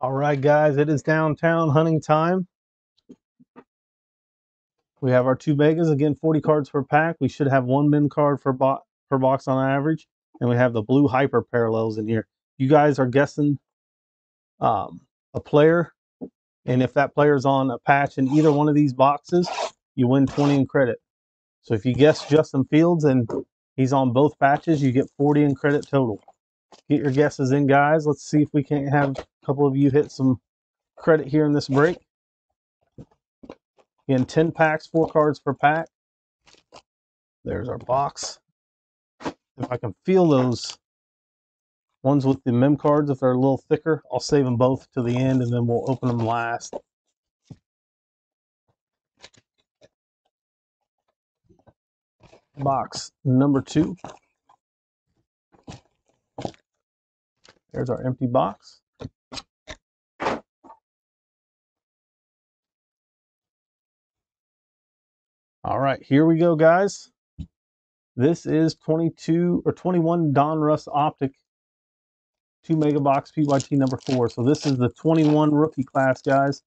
All right, guys, it is downtown hunting time. We have our two megas again, 40 cards per pack. We should have one min card per, bo- per box on average, and we have the blue hyper parallels in here. You guys are guessing um, a player, and if that player is on a patch in either one of these boxes, you win 20 in credit. So if you guess Justin Fields and he's on both patches, you get 40 in credit total. Get your guesses in, guys. Let's see if we can't have a couple of you hit some credit here in this break. Again, 10 packs, four cards per pack. There's our box. If I can feel those ones with the mem cards, if they're a little thicker, I'll save them both to the end and then we'll open them last. Box number two. There's our empty box. All right, here we go, guys. This is 22 or 21 Donruss Optic 2 mega box PYT number 4. So this is the 21 rookie class, guys.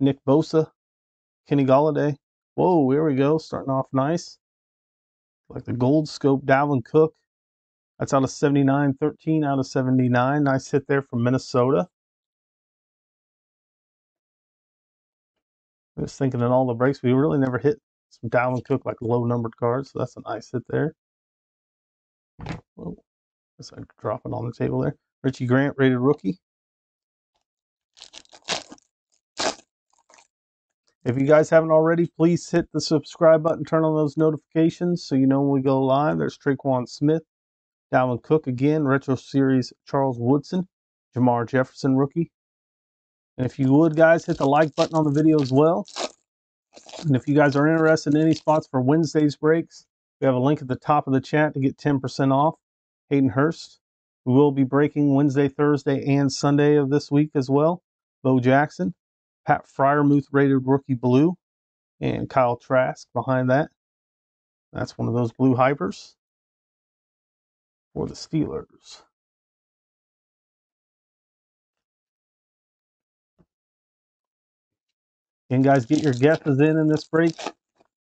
Nick Bosa, Kenny Golladay. Whoa, here we go. Starting off nice. Like the gold scope Dalvin Cook. That's out of 79, 13 out of 79. Nice hit there from Minnesota. I was thinking in all the breaks, we really never hit some Dalvin Cook like low numbered cards, so that's a nice hit there. Whoa, that's like dropping on the table there. Richie Grant, rated rookie. If you guys haven't already, please hit the subscribe button, turn on those notifications so you know when we go live. There's Tre'Quan Smith, Dalvin Cook again, Retro Series Charles Woodson, Jermar Jefferson rookie, and if you would, guys, hit the like button on the video as well. And if you guys are interested in any spots for Wednesday's breaks, we have a link at the top of the chat to get 10% off. Hayden Hurst. We will be breaking Wednesday, Thursday, and Sunday of this week as well. Bo Jackson, Pat Freiermuth rated rookie blue, and Kyle Trask behind that. That's one of those blue hypers for the Steelers. And guys, get your guesses in in this break.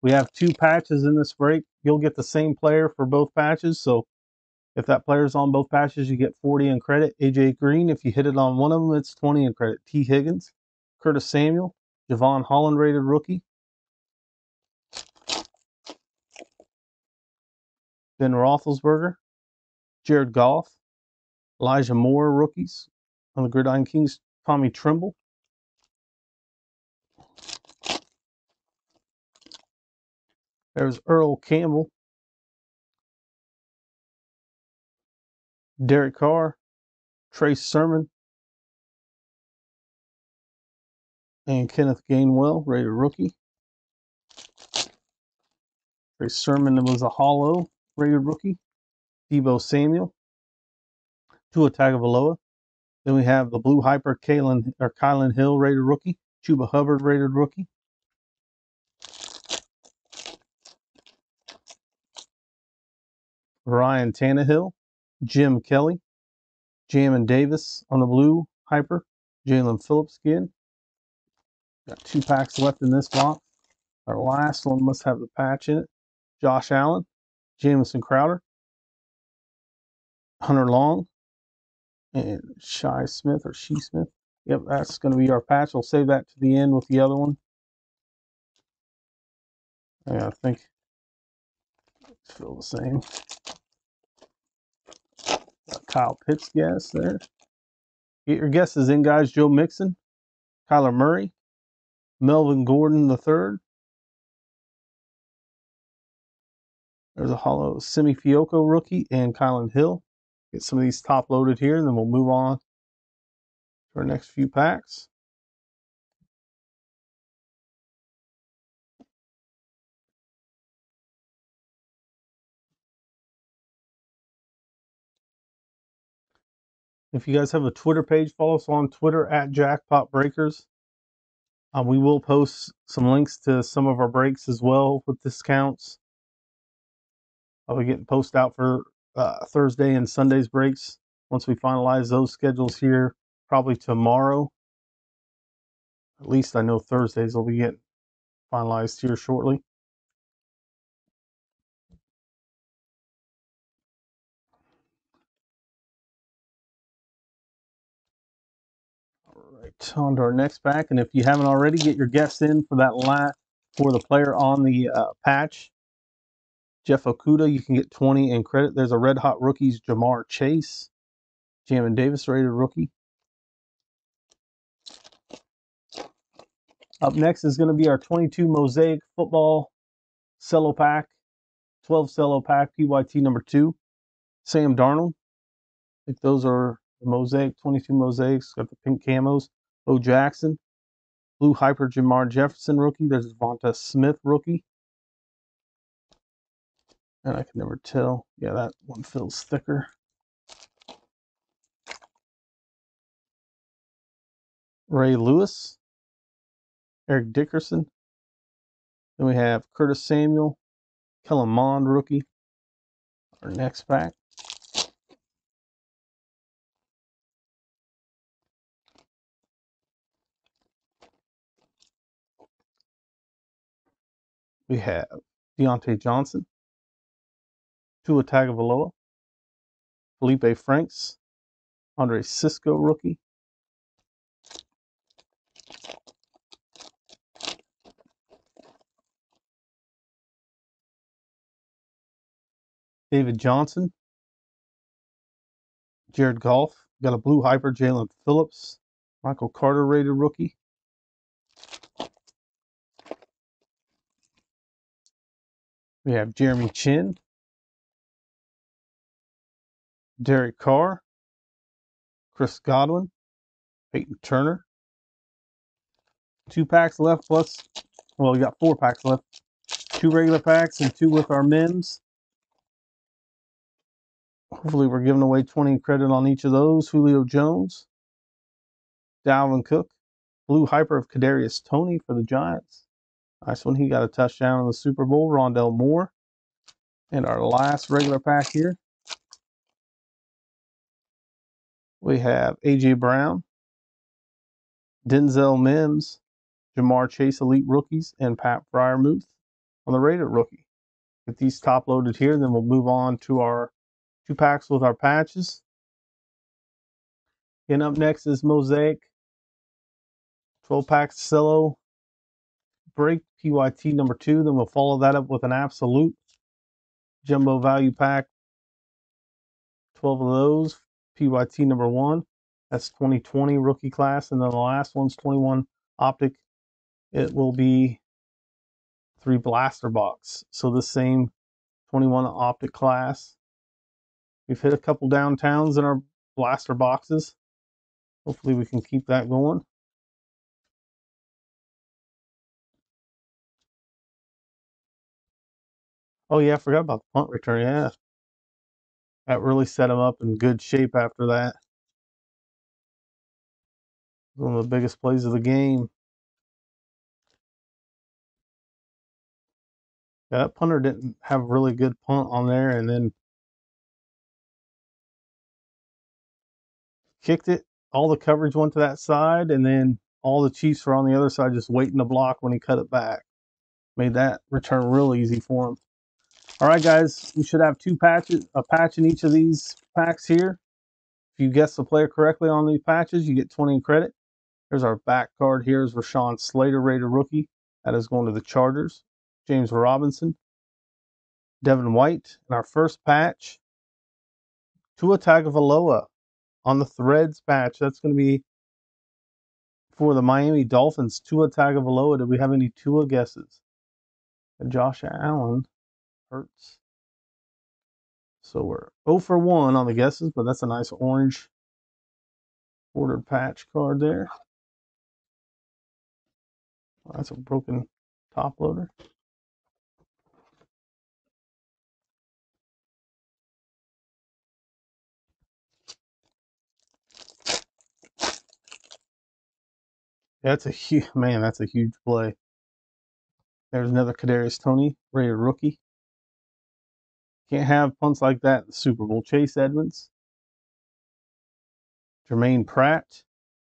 We have two patches in this break. You'll get the same player for both patches. So if that player's on both patches, you get 40 in credit. AJ Green, if you hit it on one of them, it's 20 in credit. Tee Higgins, Curtis Samuel, Jevon Holland rated rookie. Ben Roethlisberger, Jared Goff, Elijah Moore rookies on the Gridiron Kings, Tommy Tremble. There's Earl Campbell, Derek Carr, Trey Sermon, and Kenneth Gainwell, rated rookie. Trey Sermon was a hollow, rated rookie. Deebo Samuel, Tua Tagovailoa. Then we have the Blue Hyper Kalen or Kylan Hill, rated rookie. Chuba Hubbard, rated rookie. Ryan Tannehill, Jim Kelly, Jamin Davis on the blue hyper, Jaelan Phillips again. Got two packs left in this box. Our last one must have the patch in it. Josh Allen, Jamison Crowder, Hunter Long, and Shy Smith or She Smith. Yep, that's going to be our patch. We'll save that to the end with the other one. Yeah, I think it's feel the same. Kyle Pitts guess there. Get your guesses in, guys. Joe Mixon, Kyler Murray, Melvin Gordon the third. There's a hollow Simi Fehoko rookie and Kylin Hill. Get some of these top loaded here, and then we'll move on to our next few packs. If you guys have a Twitter page, follow us on Twitter at Jackpot Breakers. Uh, we will post some links to some of our breaks as well with discounts. I'll be getting post out for uh, Thursday and Sunday's breaks Once we finalize those schedules here, probably tomorrow. At least I know Thursdays will be getting finalized here shortly. All right, on to our next pack. And if you haven't already, get your guests in for that last for the player on the uh, patch. Jeff Okudah, you can get 20 in credit. There's a red hot rookies, Jamar Chase. Jamin Davis rated rookie. Up next is going to be our 22 Mosaic Football Cello Pack, 12 Cello Pack, PYT number two. Sam Darnold. I think those are the Mosaic, 22 Mosaics. Got the pink camos. Bo Jackson. Blue Hyper Jermar Jefferson rookie. There's Vonta Smith rookie. And I can never tell. Yeah, that one feels thicker. Ray Lewis. Eric Dickerson. Then we have Curtis Samuel, Kellen Mond rookie. Our next pack. We have Diontae Johnson, Tua Tagovailoa, Felipe Franks, Andre Cisco rookie, David Johnson, Jared Goff, got a blue hyper, Jaelan Phillips, Michael Carter rated rookie. We have Jeremy Chinn, Derek Carr, Chris Godwin, Payton Turner. Two packs left plus, well, we got four packs left. Two regular packs and two with our MIMS. Hopefully, we're giving away 20 credit on each of those. Julio Jones, Dalvin Cook, Blue Hyper of Kadarius Toney for the Giants. Nice one. He got a touchdown in the Super Bowl. Rondale Moore. And our last regular pack here. We have A.J. Brown, Denzel Mims, Jamar Chase Elite Rookies, and Pat Freiermuth on the rated rookie. Get these top loaded here, then we'll move on to our two packs with our patches. And up next is Mosaic 12 pack Cello break PYT number two. Then we'll follow that up with an absolute jumbo value pack. 12 of those. PYT number one. That's 2020 rookie class. And then the last one's 21 optic. It will be three blaster box. So the same 21 optic class. We've hit a couple downtowns in our blaster boxes. Hopefully we can keep that going. Oh yeah, I forgot about the punt return. Yeah, that really set him up in good shape after that. One of the biggest plays of the game. Yeah, that punter didn't have really good punt on there, and then kicked it. All the coverage went to that side, and then all the Chiefs were on the other side, just waiting to block when he cut it back. Made that return real easy for him. All right, guys, we should have two patches, a patch in each of these packs here. If you guess the player correctly on these patches, you get 20 in credit. There's our back card here is Rashawn Slater, rated rookie. That is going to the Chargers. James Robinson, Devin White, and our first patch, Tua Tagovailoa on the Threads patch. That's going to be for the Miami Dolphins. Tua Tagovailoa. Did we have any Tua guesses? Josh Allen hurts. So we're 0 for 1 on the guesses, but that's a nice orange bordered patch card there. That's a broken top loader. That's a huge man. That's a huge play. There's another Kadarius Toney, rated rookie. Can't have punts like that in the Super Bowl. Chase Edmonds, Germaine Pratt.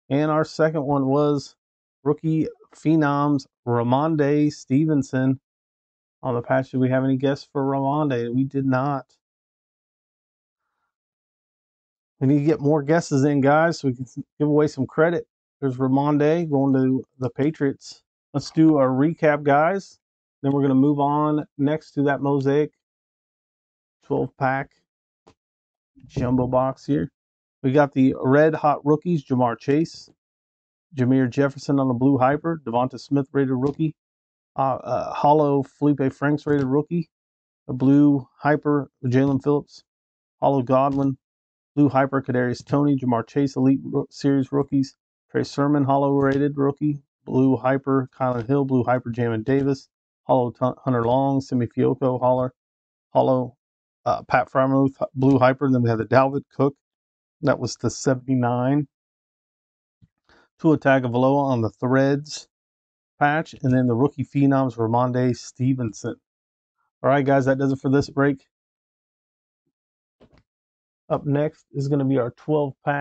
And our second one was rookie phenoms Ramonde Stevenson. On the patch, do we have any guests for Ramonde? We did not. We need to get more guesses in, guys, so we can give away some credit. There's Ramonde going to the Patriots. Let's do a recap, guys. Then we're going to move on next to that Mosaic 12 pack jumbo box here. We got the red hot rookies, Jamar Chase, Jermar Jefferson on the blue hyper, Devonta Smith rated rookie, uh, uh, hollow Felipe Franks rated rookie, a blue hyper Jaelan Phillips, hollow Godwin, blue hyper Kadarius Toney, Jamar Chase elite series rookies, Trey Sermon hollow rated rookie, blue hyper Kylin Hill, blue hyper Jamin Davis, hollow Hunter Long, Simi Fehoko, holler, hollow uh, Pat Freiermuth, blue hyper. And then we have the Dalvin Cook. That was the 79. Tua Tagovailoa on the Threads patch. And then the rookie phenoms, Ramonde Stevenson. All right, guys, that does it for this break. Up next is going to be our 12 pack.